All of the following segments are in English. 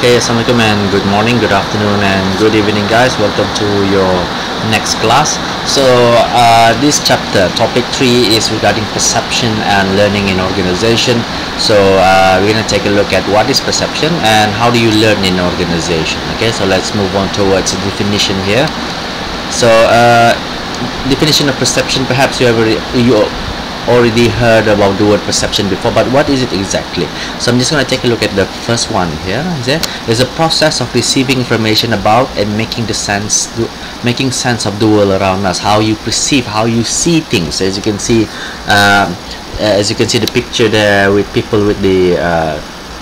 Okay, Assalamualaikum and good morning, good afternoon and good evening guys. Welcome to your next class. So uh, this chapter, topic 3 is regarding perception and learning in organization. So uh, we're going to take a look at what is perception and how do you learn in organization. Okay, so let's move on towards the definition here. So uh, definition of perception, perhaps you have already, you already heard about the word perception before but what is it exactly? So i'm just going to take a look at the first one here there's a process of receiving information about and making the sense making sense of the world around us how you perceive how you see things. As you can see um, as you can see the picture there with people with the uh,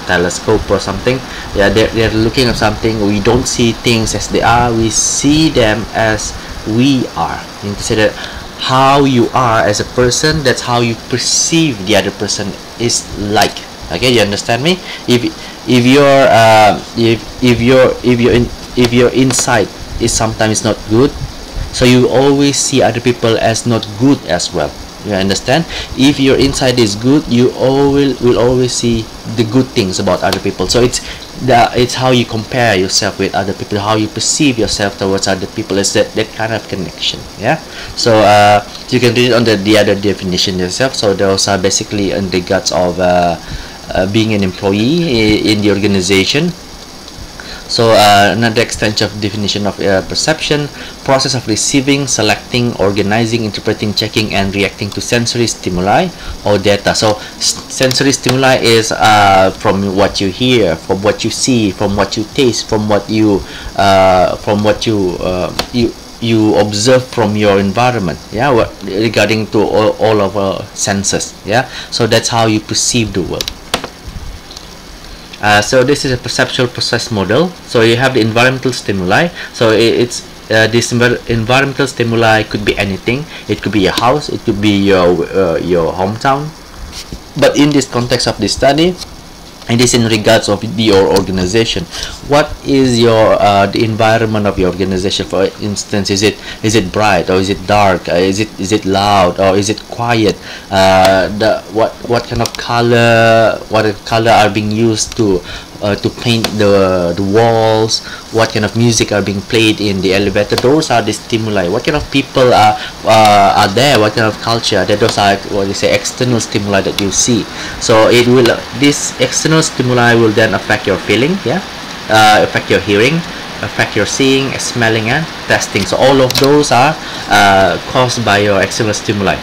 telescope or something yeah they're, they're looking at something we don't see things as they are we see them as we are. You can say that how you are as a person that's how you perceive the other person is like. Okay you understand me? If if your uh, if if your if your if your insight is sometimes not good so you always see other people as not good as well. You understand? If your inside is good you always will always see the good things about other people. So it's the it's how you compare yourself with other people how you perceive yourself towards other people is that that kind of connection yeah? So uh, you can read on the, the other definition yourself. So those are basically in regards of uh, uh, being an employee in the organization so uh, another extension of definition of uh, perception process of receiving selecting organizing interpreting checking and reacting to sensory stimuli or data. So sensory stimuli is uh, from what you hear from what you see from what you taste from what you uh, from what you uh, you you observe from your environment yeah regarding to all, all of our senses yeah. So that's how you perceive the world uh, so this is a perceptual process model. So you have the environmental stimuli. So it's uh, this environmental stimuli could be anything. It could be your house. It could be your uh, your hometown. But in this context of this study and this in regards of your organization. What is your uh, the environment of your organization? For instance is it is it bright or is it dark? Uh, is it is it loud or is it quiet? Uh, the what what kind of color what color are being used to uh, to paint the the walls what kind of music are being played in the elevator. Those are the stimuli. What kind of people are uh, are there? What kind of culture? That those are what you say external stimuli that you see. So it will this external stimuli will then affect your feeling yeah? Uh, affect your hearing affect your seeing smelling and testing. So all of those are uh, caused by your external stimuli.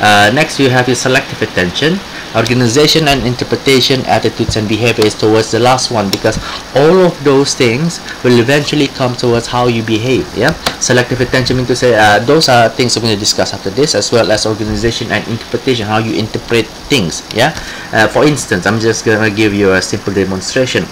Uh, next you have your selective attention organization and interpretation attitudes and behaviors towards the last one because all of those things will eventually come towards how you behave yeah? Selective attention means to say uh, those are things we're going to discuss after this as well as organization and interpretation how you interpret things yeah? Uh, for instance i'm just gonna give you a simple demonstration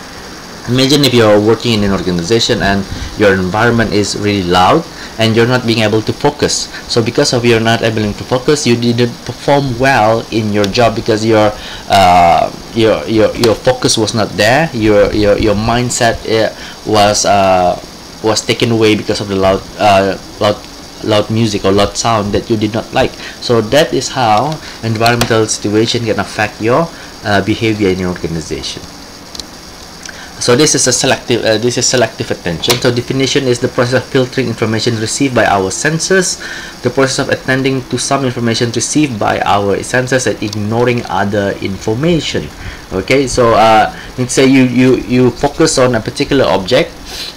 imagine if you're working in an organization and your environment is really loud and you're not being able to focus. So because of you're not able to focus you didn't perform well in your job because your uh, your, your your focus was not there. Your your, your mindset uh, was uh, was taken away because of the loud uh, loud loud music or loud sound that you did not like. So that is how environmental situation can affect your uh, behavior in your organization so this is a selective uh, this is selective attention. So definition is the process of filtering information received by our senses the process of attending to some information received by our senses and ignoring other information. Okay so uh, let's say you you you focus on a particular object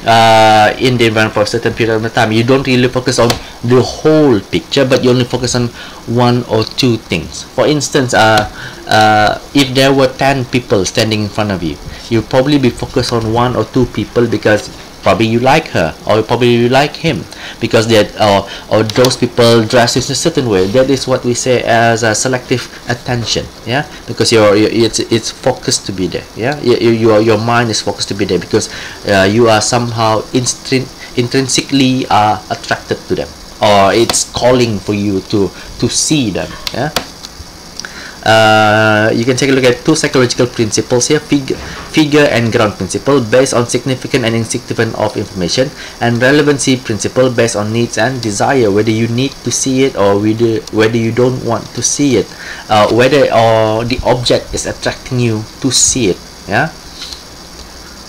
uh, in the environment for a certain period of time. You don't really focus on the whole picture but you only focus on one or two things. For instance uh, uh, if there were 10 people standing in front of you you probably be focused on one or two people because probably you like her or probably you like him because they or, or those people dress in a certain way. That is what we say as a selective attention yeah? Because your it's it's focused to be there yeah? Your your, your mind is focused to be there because uh, you are somehow instrin intrinsically uh, attracted to them or it's calling for you to to see them yeah uh, you can take a look at two psychological principles here figure, figure and ground principle based on significant and insignificant of information and relevancy principle based on needs and desire whether you need to see it or whether, whether you don't want to see it. Uh, whether or the object is attracting you to see it yeah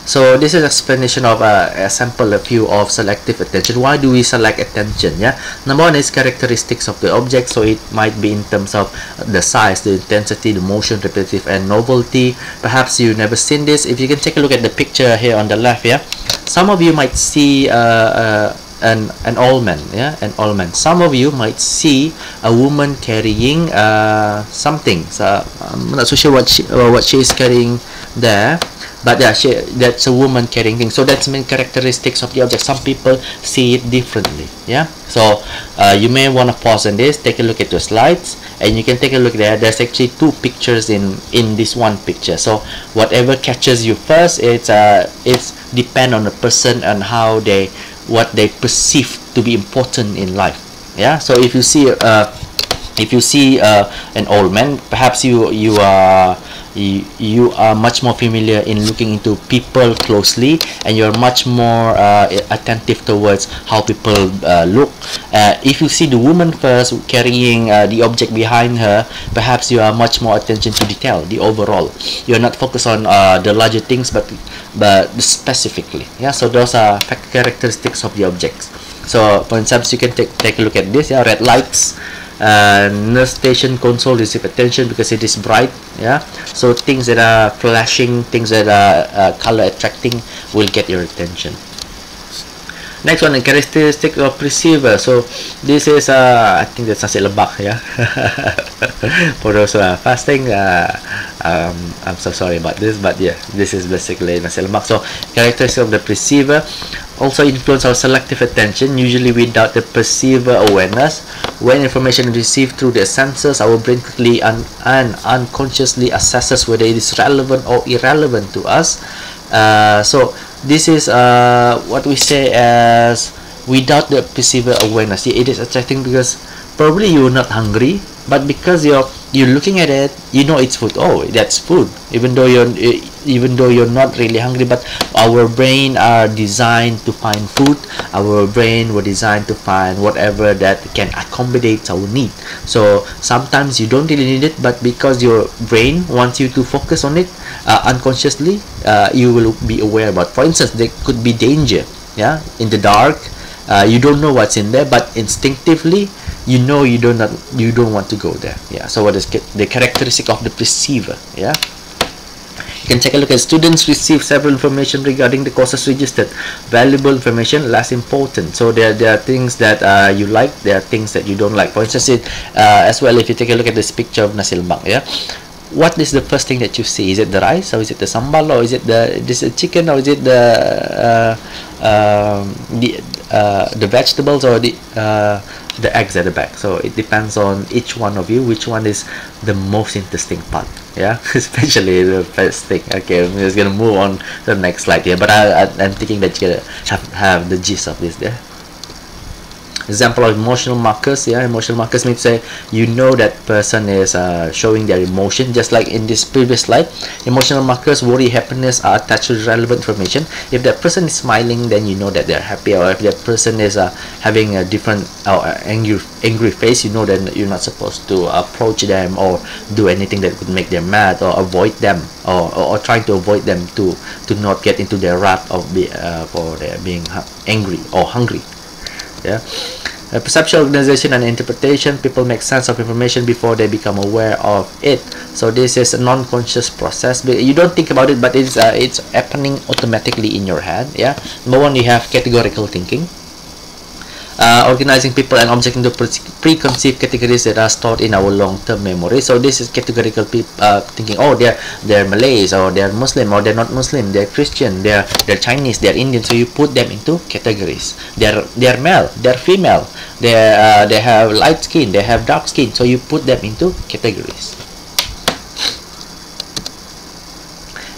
so this is explanation of uh, a sample a few of selective attention. Why do we select attention yeah? Number one is characteristics of the object. So it might be in terms of the size the intensity the motion repetitive and novelty. Perhaps you never seen this. If you can take a look at the picture here on the left yeah? Some of you might see uh, uh, an an old man yeah? An old man. Some of you might see a woman carrying uh, something. So i'm not so sure what she uh, what she is carrying there but yeah she, that's a woman carrying things. So that's main characteristics of the object. Some people see it differently yeah? So uh, you may want to pause on this take a look at your slides and you can take a look there. There's actually two pictures in in this one picture. So whatever catches you first it's uh it's depend on the person and how they what they perceive to be important in life yeah? So if you see uh, if you see uh, an old man perhaps you you are you, you are much more familiar in looking into people closely and you're much more uh, attentive towards how people uh, look. Uh, if you see the woman first carrying uh, the object behind her perhaps you are much more attention to detail the overall. You're not focused on uh, the larger things but but specifically. Yeah so those are characteristics of the objects. So for instance you can take take a look at this. Yeah red lights uh, nurse station console receive attention because it is bright yeah? So things that are flashing things that are uh, color attracting will get your attention. Next one characteristic of perceiver so this is uh, I think that's nasi lemak yeah? For those who are fasting uh, um, I'm so sorry about this but yeah this is basically nasi lemak so characteristic of the perceiver also influence our selective attention usually without the perceiver awareness. When information is received through the senses our brain quickly un and unconsciously assesses whether it is relevant or irrelevant to us. Uh, so this is uh, what we say as without the perceiver awareness. It is attracting because probably you're not hungry but because you're you're looking at it you know it's food. Oh that's food. Even though you're even though you're not really hungry but our brain are designed to find food. Our brain were designed to find whatever that can accommodate our need. So sometimes you don't really need it but because your brain wants you to focus on it uh, unconsciously uh, you will be aware about for instance there could be danger yeah in the dark. Uh, you don't know what's in there but instinctively you know you don't not, you don't want to go there. Yeah so what is the characteristic of the perceiver yeah? You can take a look at students receive several information regarding the courses registered. Valuable information less important. So there, there are things that uh, you like there are things that you don't like. For instance it, uh, as well if you take a look at this picture of nasi lemak yeah? What is the first thing that you see? Is it the rice or is it the sambal or is it the this chicken or is it the uh, um, the uh, the vegetables or the uh, the eggs at the back. So it depends on each one of you which one is the most interesting part yeah? Especially the first thing. Okay I'm just gonna move on to the next slide here but I, I, am thinking that gonna have, have the gist of this there example of emotional markers yeah emotional markers means say you know that person is uh, showing their emotion just like in this previous slide. Emotional markers worry happiness are attached to relevant information. If that person is smiling then you know that they're happy. Or if that person is uh, having a different uh, angry angry face you know that you're not supposed to approach them or do anything that could make them mad or avoid them or, or, or trying to avoid them to to not get into their wrath of be, uh, for being angry or hungry yeah. Uh, perceptual organization and interpretation people make sense of information before they become aware of it. So this is a non-conscious process. But you don't think about it but it's uh, it's happening automatically in your head yeah? Number one you have categorical thinking uh, organizing people and objects into pre preconceived categories that are stored in our long-term memory. So this is categorical people uh, thinking. Oh, they're they're Malays or they're Muslim or they're not Muslim. They're Christian. They're they're Chinese. They're Indian. So you put them into categories. They're they're male. They're female. They uh, they have light skin. They have dark skin. So you put them into categories.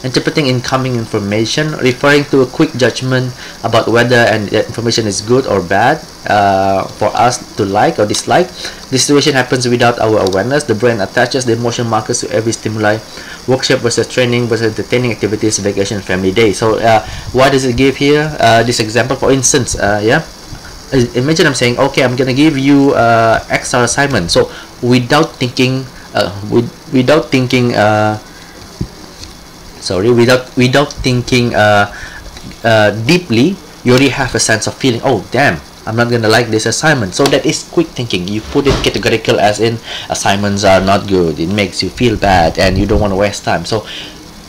Interpreting incoming information, referring to a quick judgment about whether and that information is good or bad uh, for us to like or dislike. This situation happens without our awareness. The brain attaches the emotion markers to every stimuli. Workshop versus training versus entertaining activities, vacation, family day. So, uh, what does it give here? Uh, this example, for instance, uh, yeah. Imagine I'm saying, okay, I'm gonna give you uh, extra assignment. So, without thinking, uh, with, without thinking sorry without without thinking uh, uh, deeply you already have a sense of feeling oh damn I'm not gonna like this assignment. So that is quick thinking. You put it categorical as in assignments are not good it makes you feel bad and you don't want to waste time. So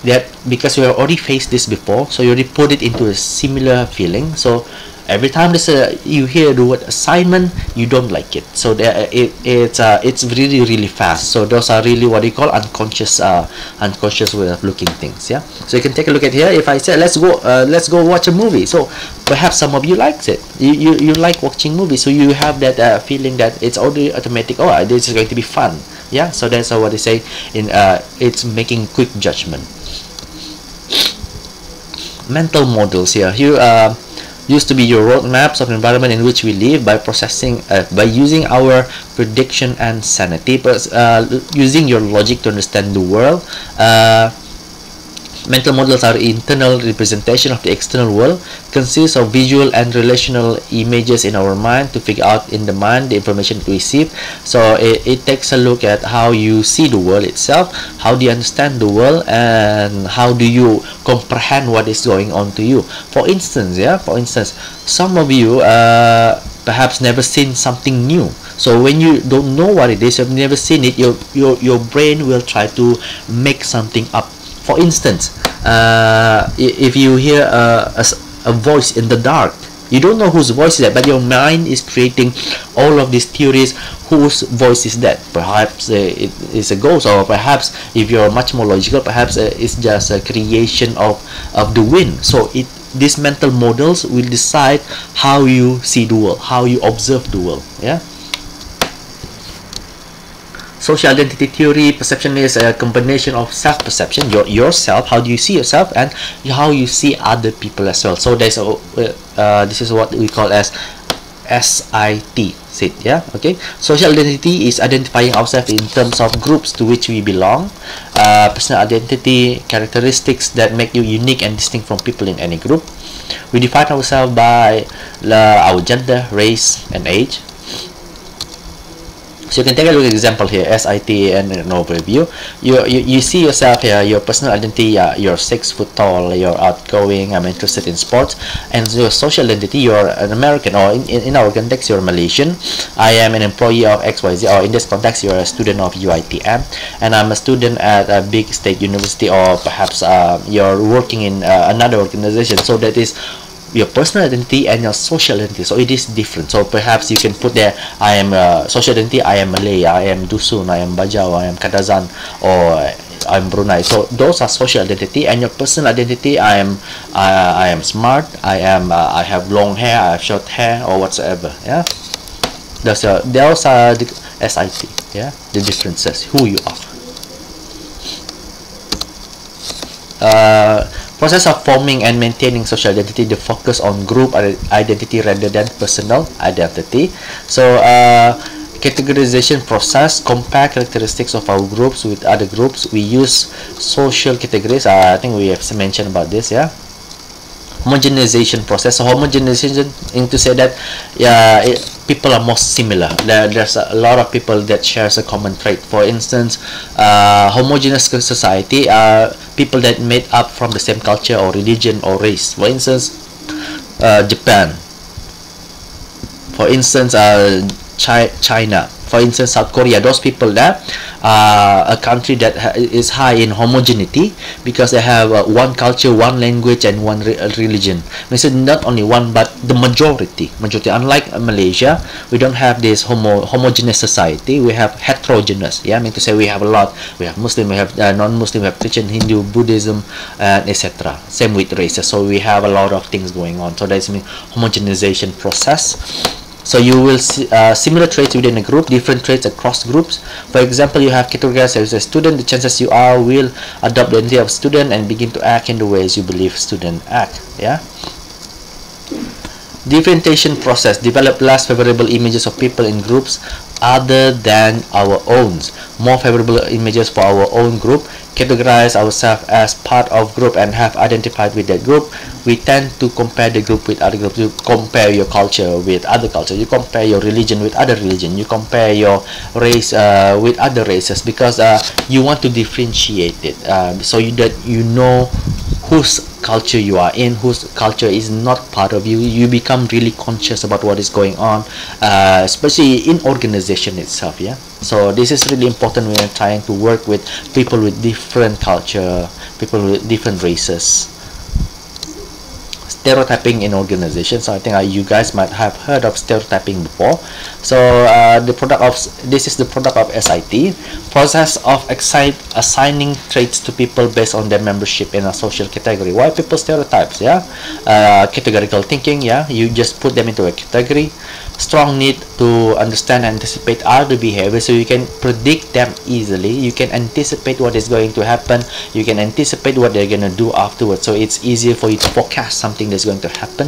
that because you have already faced this before so you already put it into a similar feeling. So every time a you hear the word assignment you don't like it. So there it it's uh, it's really really fast. So those are really what you call unconscious uh, unconscious way of looking things yeah? So you can take a look at here. If I say let's go uh, let's go watch a movie. So perhaps some of you likes it. You you, you like watching movies. So you have that uh, feeling that it's already automatic. Oh this is going to be fun yeah? So that's what they say in uh, it's making quick judgment. Mental models here. You uh, used to be your roadmaps of environment in which we live by processing uh, by using our prediction and sanity but uh, using your logic to understand the world. Uh, Mental models are internal representation of the external world, consists of visual and relational images in our mind to figure out in the mind the information we receive. So it, it takes a look at how you see the world itself, how do you understand the world, and how do you comprehend what is going on to you. For instance, yeah, for instance, some of you uh, perhaps never seen something new so when you don't know what it is you've never seen it your your your brain will try to make something up for instance uh, if you hear a, a, a voice in the dark you don't know whose voice is that but your mind is creating all of these theories whose voice is that. Perhaps uh, it is a ghost or perhaps if you're much more logical perhaps uh, it's just a creation of of the wind. So it these mental models will decide how you see the world how you observe the world yeah social identity theory perception is a combination of self-perception your yourself how do you see yourself and how you see other people as well. So there's a uh, this is what we call as SIT sit yeah okay? Social identity is identifying ourselves in terms of groups to which we belong uh, personal identity characteristics that make you unique and distinct from people in any group. We define ourselves by uh, our gender race and age so you can take a look at example here SIT and an overview. You, you you see yourself here your personal identity uh, you're six foot tall you're outgoing I'm interested in sports. And your social identity you're an American or in, in, our context you're Malaysian. I am an employee of XYZ or in this context you're a student of UITM and I'm a student at a big state university or perhaps uh, you're working in uh, another organization. So that is your personal identity and your social identity. So it is different. So perhaps you can put there I am uh, social identity I am Malay I am Dusun I am Bajau I am Kadazan or I'm Brunei. So those are social identity. And your personal identity I am uh, I am smart I am uh, I have long hair I have short hair or whatsoever. Yeah? Those are those are the SIT yeah? The differences who you are. Uh, process of forming and maintaining social identity the focus on group identity rather than personal identity. So uh, categorization process compare characteristics of our groups with other groups. We use social categories. Uh, i think we have mentioned about this yeah homogenization process. So homogenization in to say that yeah it, people are more similar. There, there's a lot of people that shares a common trait. For instance uh, homogeneous society are people that made up from the same culture or religion or race. For instance uh, Japan. For instance uh, Chi China. For instance South Korea. Those people there uh, a country that is high in homogeneity because they have uh, one culture, one language, and one re religion. Means not only one, but the majority. Majority. Unlike uh, Malaysia, we don't have this homo homogeneous society. We have heterogeneous. Yeah, I mean to say we have a lot. We have Muslim, we have uh, non-Muslim, we have Christian, Hindu, Buddhism, and etc. Same with races. So we have a lot of things going on. So that's mean homogenization process so you will see uh, similar traits within a group different traits across groups. For example you have categorized as a student. The chances you are will adopt the identity of student and begin to act in the ways you believe student act yeah differentiation process. Develop less favorable images of people in groups other than our own more favorable images for our own group. Categorize ourselves as part of group and have identified with that group. We tend to compare the group with other groups. You compare your culture with other culture. You compare your religion with other religion. You compare your race uh, with other races because uh, you want to differentiate it. Uh, so you that you know whose culture you are in whose culture is not part of you you become really conscious about what is going on uh, especially in organization itself yeah? So this is really important when you're trying to work with people with different culture people with different races stereotyping in organizations. So i think uh, you guys might have heard of stereotyping before. So uh, the product of this is the product of SIT process of assigning traits to people based on their membership in a social category. Why people stereotypes yeah? Uh, categorical thinking yeah? You just put them into a category strong need to understand and anticipate other behavior so you can predict them easily. You can anticipate what is going to happen. You can anticipate what they're going to do afterwards. So it's easier for you to forecast something that's going to happen.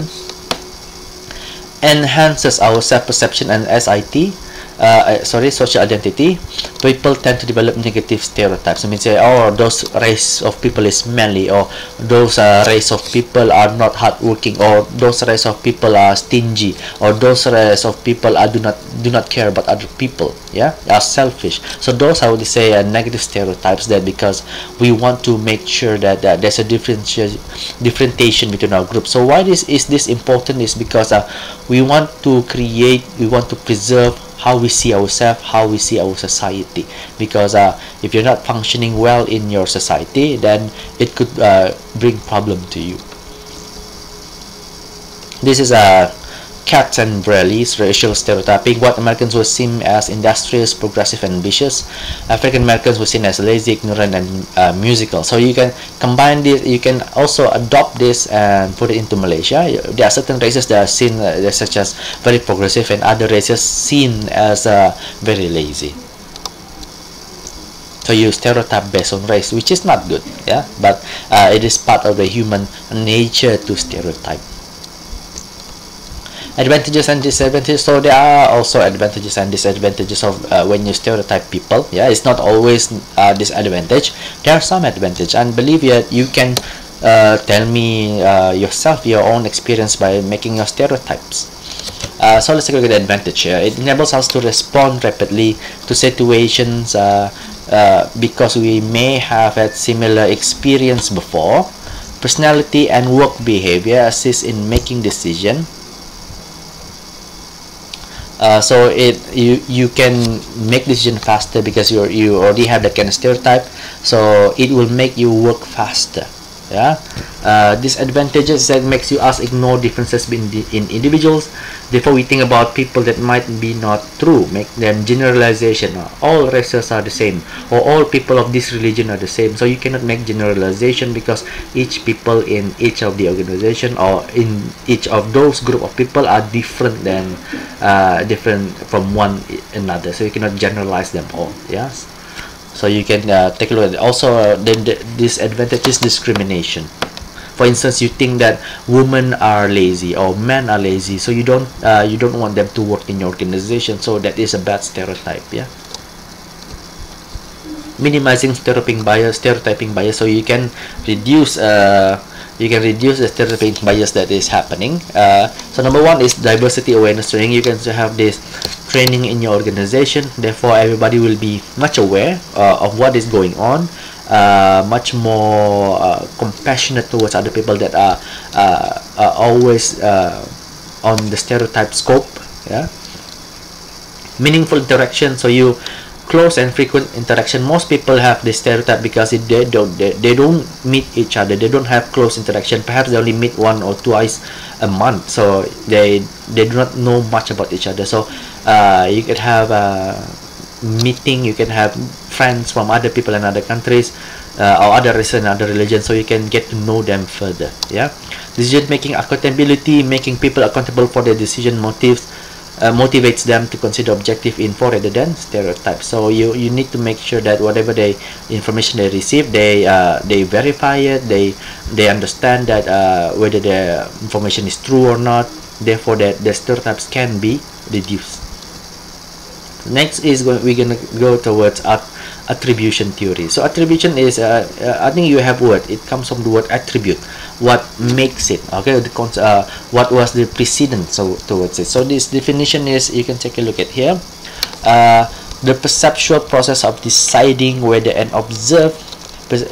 Enhances our self-perception and SIT uh, sorry social identity people tend to develop negative stereotypes. I mean say oh those race of people is manly or those uh, race of people are not hardworking or those race of people are stingy or those race of people are do not do not care about other people yeah are selfish. So those I would say are negative stereotypes that because we want to make sure that, that there's a differentiation differentiation between our groups. So why this is this important is because uh, we want to create we want to preserve how we see ourselves how we see our society. Because uh, if you're not functioning well in your society then it could uh, bring problem to you. This is a And Braly's racial stereotyping. What Americans were seen as industrious, progressive, and ambitious. African Americans were seen as lazy, ignorant, and uh, musical. So you can combine this. You can also adopt this and put it into Malaysia. There are certain races that are seen uh, such as very progressive, and other races seen as uh, very lazy. So you stereotype based on race, which is not good. Yeah, but uh, it is part of the human nature to stereotype advantages and disadvantages. So there are also advantages and disadvantages of uh, when you stereotype people. Yeah it's not always uh, disadvantage. There are some advantage and believe it you can uh, tell me uh, yourself your own experience by making your stereotypes. Uh, so let's take a look at the advantage here. It enables us to respond rapidly to situations uh, because we may have had similar experience before. Personality and work behavior assist in making decision uh, so it you you can make decision faster because you you already have the kind stereotype. So it will make you work faster yeah? Uh, disadvantages that makes you us ignore differences in, in individuals therefore we think about people that might be not true. Make them generalization. All races are the same or all people of this religion are the same. So you cannot make generalization because each people in each of the organization or in each of those group of people are different than uh, different from one another. So you cannot generalize them all. Yes so you can uh, take a look at it. also uh, then the disadvantage is discrimination for instance you think that women are lazy or men are lazy so you don't uh, you don't want them to work in your organization so that is a bad stereotype yeah minimizing stereotyping bias stereotyping bias so you can reduce uh, you can reduce the stereotyping bias that is happening. Uh, so number one is diversity awareness training. You can have this training in your organization. Therefore everybody will be much aware uh, of what is going on uh, much more uh, compassionate towards other people that are, uh, are always uh, on the stereotype scope yeah. Meaningful interaction. So you close and frequent interaction most people have this stereotype because they don't they, they don't meet each other. They don't have close interaction. Perhaps they only meet one or twice a month. So they they do not know much about each other. So uh, you could have a meeting you can have friends from other people in other countries uh, or other races and other religions. So you can get to know them further. Yeah? Decision making accountability making people accountable for their decision motives uh, motivates them to consider objective info rather than stereotypes so you you need to make sure that whatever they information they receive they uh, they verify it they they understand that uh, whether the information is true or not therefore that the stereotypes can be reduced next is we're gonna go towards attribution theory. So attribution is, uh, uh, I think you have word. It comes from the word attribute. What makes it? Okay, the uh, what was the precedent so towards it. So this definition is you can take a look at here. Uh, the perceptual process of deciding whether an observed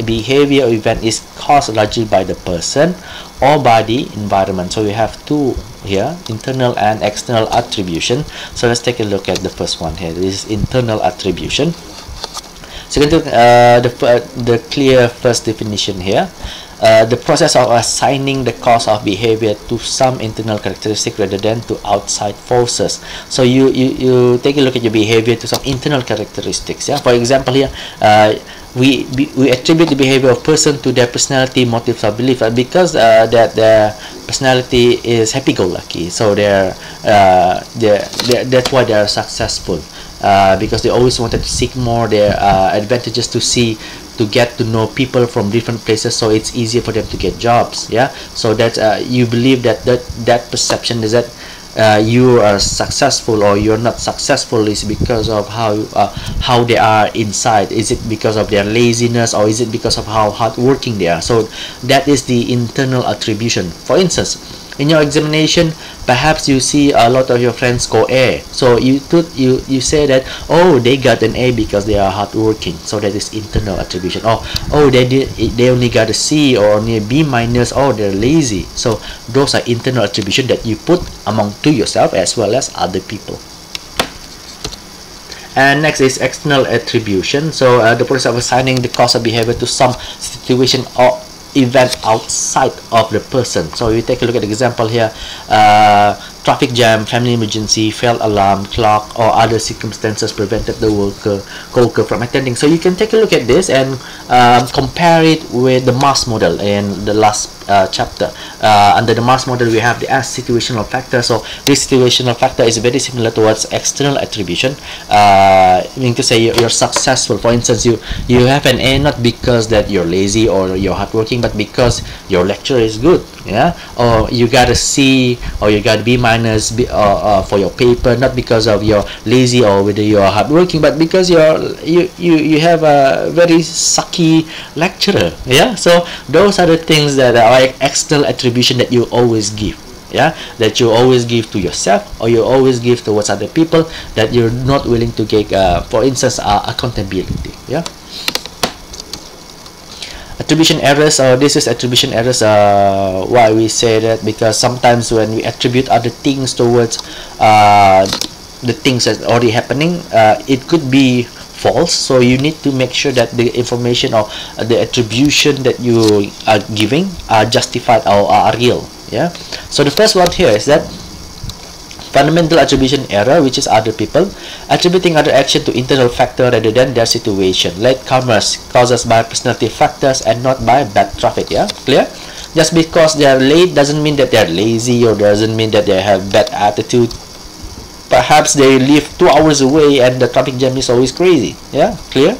behavior or event is caused largely by the person or by the environment. So we have two here internal and external attribution so let's take a look at the first one here this is internal attribution so you can do uh, the, uh, the clear first definition here uh, the process of assigning the cause of behavior to some internal characteristic rather than to outside forces. So you, you you take a look at your behavior to some internal characteristics yeah? For example here uh, we we attribute the behavior of person to their personality motives or belief uh, because uh, that their personality is happy-go-lucky so they're, uh, they're, they're that's why they are successful. Uh, because they always wanted to seek more their uh, advantages to see to get to know people from different places so it's easier for them to get jobs yeah? So that uh, you believe that that that perception is that uh, you are successful or you're not successful is because of how uh, how they are inside. Is it because of their laziness or is it because of how hardworking they are? So that is the internal attribution. For instance in your examination perhaps you see a lot of your friends go A. So you put you you say that oh they got an A because they are hardworking. So that is internal attribution. Oh oh they did they only got a C or only a B minus. Oh they're lazy. So those are internal attribution that you put among to yourself as well as other people. And next is external attribution. So uh, the process of assigning the cause of behavior to some situation or event outside of the person. So we take a look at the example here uh, traffic jam family emergency failed alarm clock or other circumstances prevented the worker co-worker from attending. So you can take a look at this and um, compare it with the Mars model in the last uh, chapter. Uh, under the Mars model we have the as situational factor. So this situational factor is very similar towards external attribution. Uh, meaning to say you're successful. For instance you you have an A not because that you're lazy or you're hardworking but because your lecture is good yeah? Or you got a C or you got B minus B, uh, uh, for your paper not because of your lazy or whether you're hardworking but because you're you, you you have a very sucky lecturer yeah? So those are the things that are like external attribution that you always give yeah? That you always give to yourself or you always give towards other people that you're not willing to get uh, for instance uh, accountability yeah attribution errors or uh, this is attribution errors uh, why we say that because sometimes when we attribute other things towards uh, the things that already happening uh, it could be false. So you need to make sure that the information or the attribution that you are giving are justified or are real yeah? So the first one here is that fundamental attribution error which is other people attributing other action to internal factor rather than their situation. Late commerce causes by personality factors and not by bad traffic yeah? Clear? Just because they are late doesn't mean that they are lazy or doesn't mean that they have bad attitude. Perhaps they live two hours away and the traffic jam is always crazy yeah? Clear?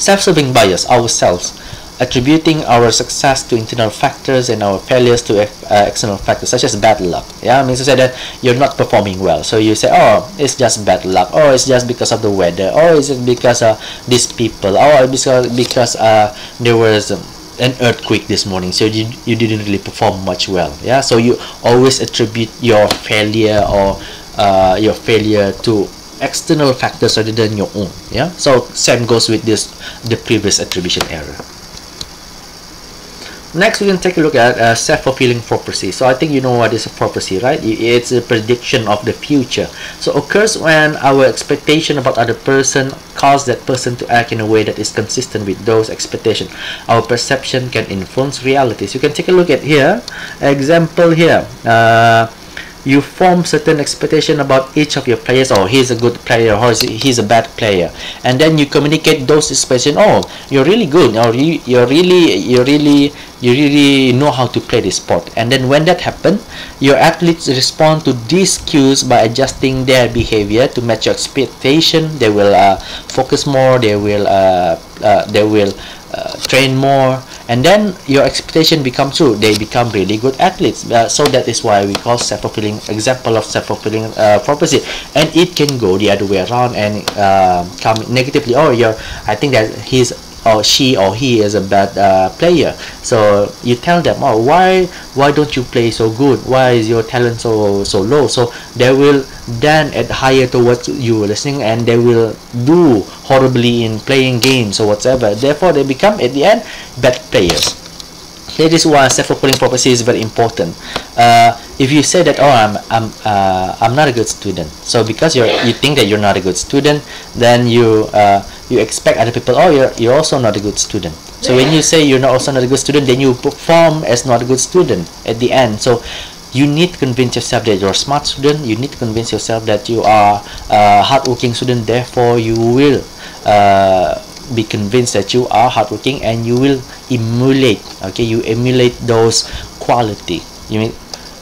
Self-serving bias ourselves attributing our success to internal factors and our failures to uh, external factors such as bad luck. Yeah means to say that you're not performing well. So you say oh it's just bad luck. Oh it's just because of the weather. Or oh, is it because of these people? Oh because because uh, there was um, an earthquake this morning. So you, you didn't really perform much well. Yeah so you always attribute your failure or uh, your failure to external factors rather than your own. Yeah so same goes with this the previous attribution error next we can take a look at uh, self-fulfilling prophecy. So i think you know what is a prophecy right? It's a prediction of the future. So occurs when our expectation about other person cause that person to act in a way that is consistent with those expectations our perception can influence realities. You can take a look at here. Example here. Uh, you form certain expectation about each of your players oh he's a good player or he's a bad player. And then you communicate those expectations oh you're really good or you, you're really you really you really know how to play this sport. And then when that happens your athletes respond to these cues by adjusting their behavior to match your expectation. They will uh, focus more they will uh, uh, they will uh, train more and then your expectation become true. They become really good athletes. Uh, so that is why we call self-fulfilling example of self-fulfilling uh, prophecy. And it can go the other way around and uh, come negatively. Oh you're i think that he's or she or he is a bad uh, player. So you tell them oh why why don't you play so good? Why is your talent so so low? So they will then add higher to what you were listening and they will do horribly in playing games or whatever therefore they become at the end bad players. That is why self-fulfilling prophecy is very important. Uh, if you say that oh i'm i'm uh, i'm not a good student so because you you think that you're not a good student then you uh, you expect other people oh you're, you're also not a good student. So when you say you're not also not a good student then you perform as not a good student at the end. So you need to convince yourself that you're a smart student. You need to convince yourself that you are a hardworking student. Therefore you will uh, be convinced that you are hardworking and you will emulate okay? You emulate those quality. You mean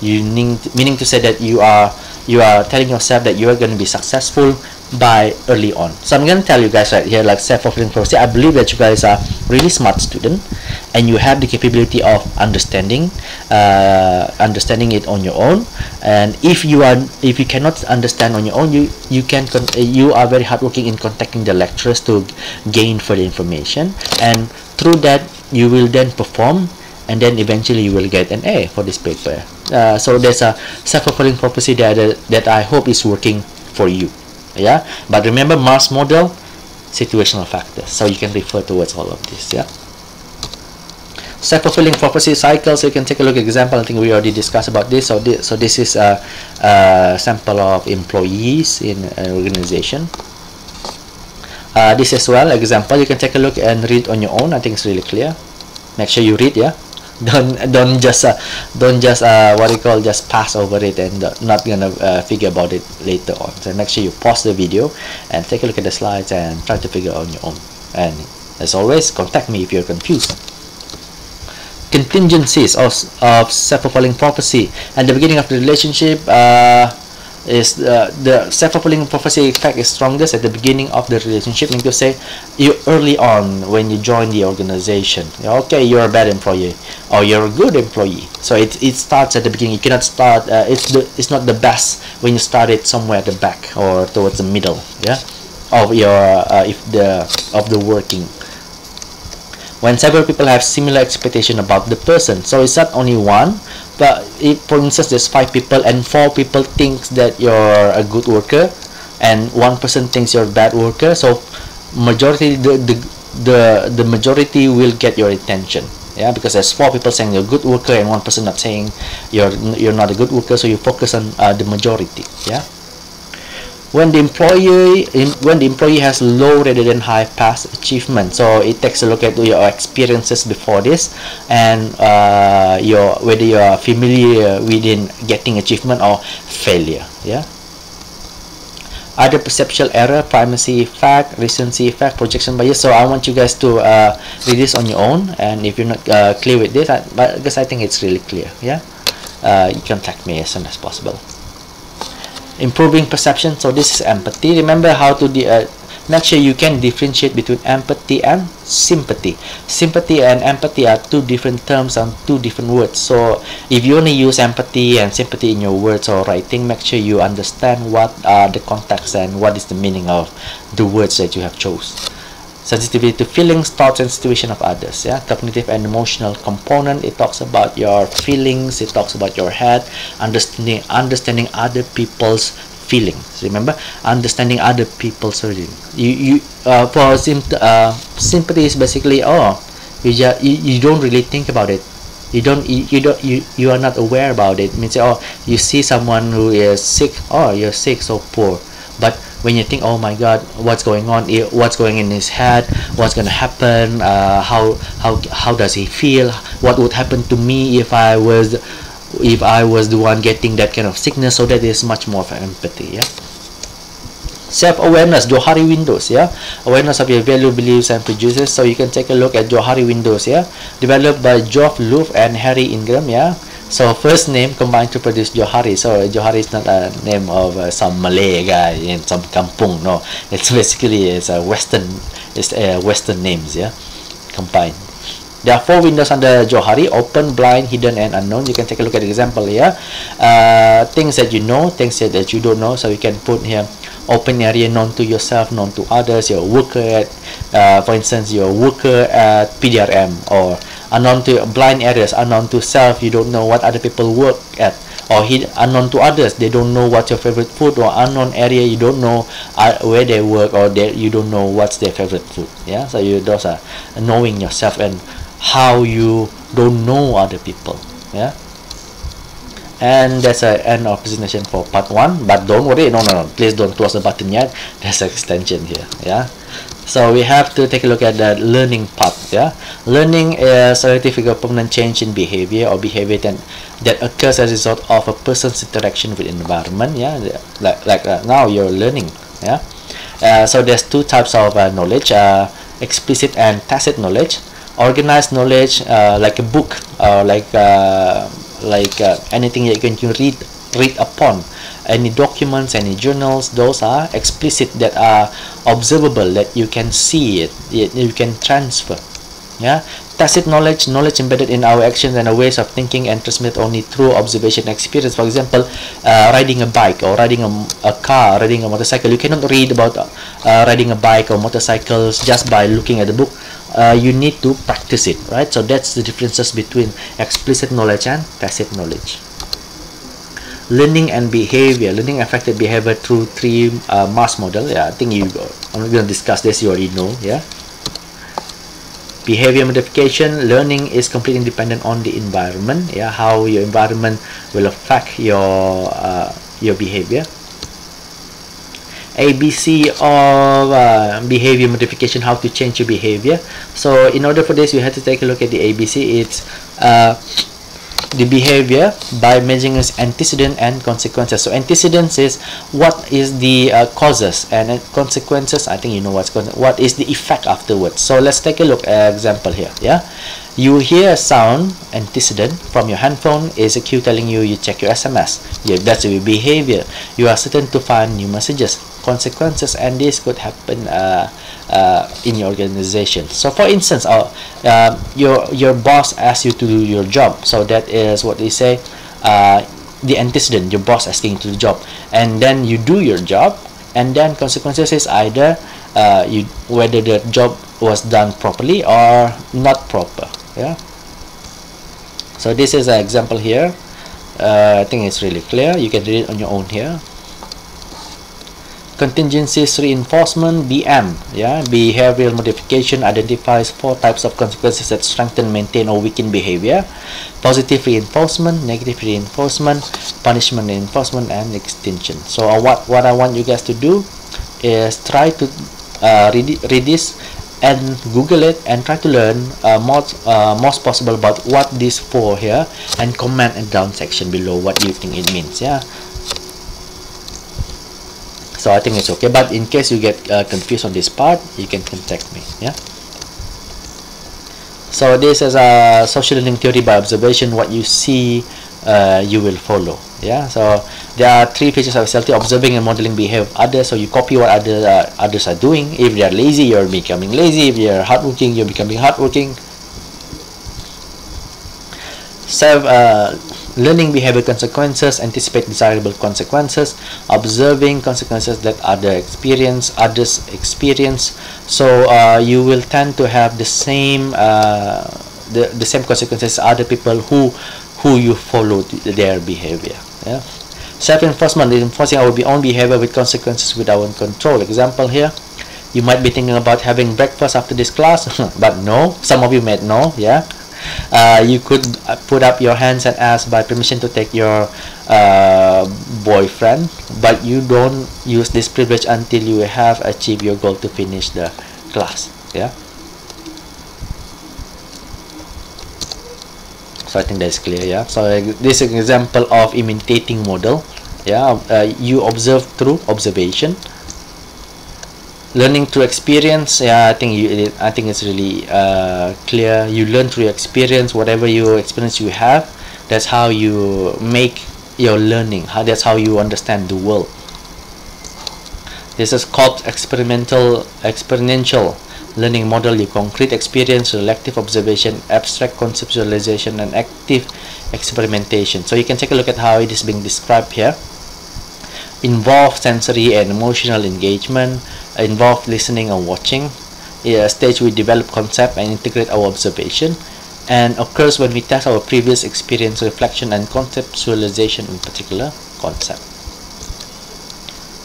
you mean meaning to say that you are you are telling yourself that you are going to be successful by early on. So i'm going to tell you guys right here like self-fulfilling prophecy. I believe that you guys are really smart student and you have the capability of understanding uh, understanding it on your own. And if you are if you cannot understand on your own you you can you are very hardworking in contacting the lecturers to gain further information. And through that you will then perform and then eventually you will get an A for this paper. Uh, so there's a self-fulfilling prophecy that, that I hope is working for you yeah? But remember Mars model situational factors. So you can refer towards all of this yeah? Self-fulfilling prophecy cycle so you can take a look example. I think we already discussed about this. So this, so this is a, a sample of employees in an organization. Uh, this as well example. You can take a look and read on your own. I think it's really clear. Make sure you read yeah don't don't just uh, don't just uh, what you call just pass over it and not gonna uh, figure about it later on. So make sure you pause the video and take a look at the slides and try to figure on your own. And as always contact me if you're confused. Contingencies of, of self-fulfilling prophecy. At the beginning of the relationship uh, is uh, the self-fulfilling prophecy effect is strongest at the beginning of the relationship. Meaning to say you early on when you join the organization okay you're a bad employee or you're a good employee. So it, it starts at the beginning. You cannot start uh, it's the it's not the best when you start it somewhere at the back or towards the middle yeah of your uh, if the of the working. When several people have similar expectation about the person. So it's not only one but if for instance there's five people and four people thinks that you're a good worker and one person thinks you're a bad worker. So majority the the the, the majority will get your attention. Yeah because there's four people saying you're a good worker and one person not saying you're you're not a good worker. So you focus on uh, the majority. Yeah when the employee when the employee has low rather than high past achievement so it takes a look at your experiences before this and uh, your whether you are familiar within getting achievement or failure yeah? Other perceptual error primacy effect recency effect projection bias. So i want you guys to uh, read this on your own and if you're not uh, clear with this I, but because i think it's really clear yeah? Uh, you contact me as soon as possible improving perception. So this is empathy. Remember how to uh, make sure you can differentiate between empathy and sympathy. Sympathy and empathy are two different terms and two different words. So if you only use empathy and sympathy in your words or writing make sure you understand what are the context and what is the meaning of the words that you have chose sensitivity to feelings thoughts and situation of others yeah? Cognitive and emotional component it talks about your feelings it talks about your head understanding understanding other people's feelings remember? Understanding other people's feelings. You you uh, for sim uh, sympathy is basically oh you just you, you don't really think about it. You don't you, you don't you, you are not aware about it, it. Means oh you see someone who is sick oh you're sick so poor. But when you think oh my god what's going on what's going in his head? What's going to happen? Uh, how how how does he feel? What would happen to me if i was if i was the one getting that kind of sickness? So that is much more of empathy yeah? Self-awareness johari windows yeah? Awareness of your value beliefs and prejudices. So you can take a look at johari windows yeah? Developed by geoff Luft and harry Ingham yeah so first name combined to produce Johari. So Johari is not a name of uh, some Malay guy in some kampung. No, it's basically it's a Western, it's a Western names. Yeah, combined. there are four windows under Johari open blind hidden and unknown you can take a look at the example here uh, things that you know things that you don't know so you can put here open area known to yourself known to others your worker at uh, for instance your worker at PDRM or unknown to blind areas unknown to self you don't know what other people work at. Or hid, unknown to others they don't know what's your favorite food. Or unknown area you don't know uh, where they work or they, you don't know what's their favorite food. Yeah so you those are knowing yourself and how you don't know other people. Yeah. And that's a end of presentation for part one but don't worry no no no please don't close the button yet. There's an extension here. Yeah so we have to take a look at the learning part yeah? Learning is a permanent change in behavior or behavior that, that occurs as a result of a person's interaction with environment yeah? Like like uh, now you're learning yeah? Uh, so there's two types of uh, knowledge uh, explicit and tacit knowledge. Organized knowledge uh, like a book or like uh, like anything that you can read read upon any documents any journals those are explicit that are observable that you can see it you can transfer. Yeah? Tacit knowledge? Knowledge embedded in our actions and our ways of thinking and transmitted only through observation experience. For example uh, riding a bike or riding a, a, car riding a motorcycle. You cannot read about uh, riding a bike or motorcycles just by looking at the book. Uh, you need to practice it right? So that's the differences between explicit knowledge and tacit knowledge learning and behavior learning affected behavior through three uh, mass model yeah i think you i'm not going to discuss this you already know yeah behavior modification learning is completely dependent on the environment yeah how your environment will affect your uh, your behavior ABC of uh, behavior modification, how to change your behavior. So in order for this, we have to take a look at the ABC. It's uh, the behavior by measuring its antecedent and consequences. So antecedents is what is the uh, causes and consequences. I think you know what's going. What is the effect afterwards? So let's take a look at example here. Yeah, you hear a sound antecedent from your handphone is a cue telling you you check your SMS. Yeah, that's your behavior. You are certain to find new messages consequences and this could happen uh, uh, in your organization. So for instance uh, uh, your your boss asks you to do your job. So that is what they say uh, the antecedent your boss asking you to do the job. And then you do your job and then consequences is either uh, you whether the job was done properly or not proper yeah? So this is an example here. Uh, I think it's really clear. You can read it on your own here contingencies reinforcement BM yeah behavioral modification identifies four types of consequences that strengthen maintain or weaken behavior. Positive reinforcement negative reinforcement punishment reinforcement and extinction. So uh, what what I want you guys to do is try to uh, read, read this and google it and try to learn uh, most uh, most possible about what this for here and comment in down section below what you think it means. Yeah so I think it's okay. But in case you get uh, confused on this part you can contact me yeah? So this is a social learning theory by observation. What you see uh, you will follow yeah? So there are three features of SLT observing and modeling behavior of others. So you copy what other uh, others are doing. If they are lazy you're becoming lazy. If you're hardworking you're becoming hardworking. Self uh, learning behavior consequences anticipate desirable consequences observing consequences that other experience others experience. So uh, you will tend to have the same uh, the, the same consequences other people who who you follow their behavior yeah? Self-enforcement is enforcing our own behavior with consequences with our own control. Example here you might be thinking about having breakfast after this class but no some of you might know yeah uh, you could put up your hands and ask by permission to take your uh, boyfriend but you don't use this privilege until you have achieved your goal to finish the class yeah? So I think that's clear yeah? So uh, this is an example of imitating model yeah? Uh, you observe through observation learning through experience. Yeah i think you i think it's really uh, clear. You learn through experience whatever your experience you have that's how you make your learning. How that's how you understand the world. This is called experimental exponential learning model. Your concrete experience reflective observation abstract conceptualization and active experimentation. So you can take a look at how it is being described here involve sensory and emotional engagement involve listening and watching. A stage we develop concept and integrate our observation and occurs when we test our previous experience reflection and conceptualization in particular concept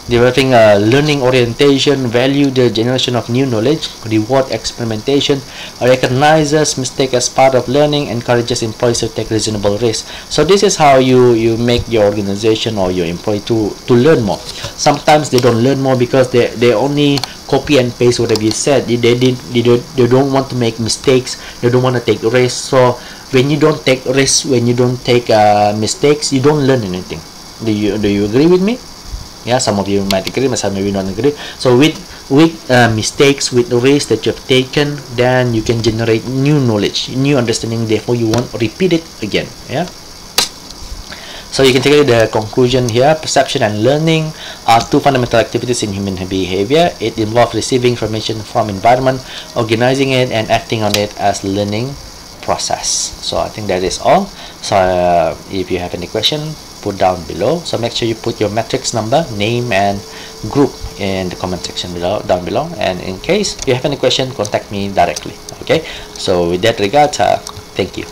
developing a learning orientation, value the generation of new knowledge, reward experimentation, recognizes mistake as part of learning, encourages employees to take reasonable risks. So this is how you you make your organization or your employee to to learn more. Sometimes they don't learn more because they they only copy and paste whatever you said. They, they did they don't they don't want to make mistakes. They don't want to take risks. So when you don't take risks, when you don't take uh, mistakes, you don't learn anything. Do you do you agree with me? Yeah some of you might agree some maybe not agree. So with with uh, mistakes with the risks that you have taken then you can generate new knowledge new understanding. Therefore you won't repeat it again. Yeah. So you can take the conclusion here. Perception and learning are two fundamental activities in human behavior. It involves receiving information from environment organizing it and acting on it as learning process. So i think that is all. So uh, if you have any question put down below. So make sure you put your matrix number name and group in the comment section below down below. And in case you have any question contact me directly okay? So with that regard uh, thank you